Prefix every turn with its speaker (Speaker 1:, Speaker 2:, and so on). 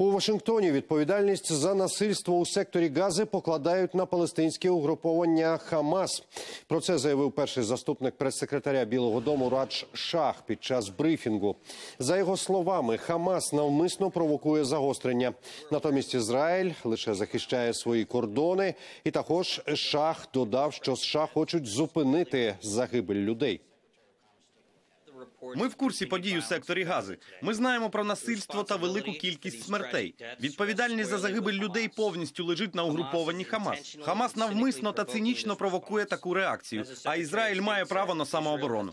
Speaker 1: У Вашингтоні відповідальність за насильство у секторі Гази покладають на палестинське угруповання Хамас. Про це заявив перший заступник прес-секретаря Білого Дому Радж Шах під час брифінгу. За його словами, Хамас навмисно провокує загострення. Натомість Ізраїль лише захищає свої кордони. І також Шах додав, що США хочуть зупинити загибель людей.
Speaker 2: Ми в курсі подій у секторі Гази. Ми знаємо про насильство та велику кількість смертей. Відповідальність за загибель людей повністю лежить на угрупованні Хамас. Хамас навмисно та цинічно провокує таку реакцію. А Ізраїль має право на самооборону.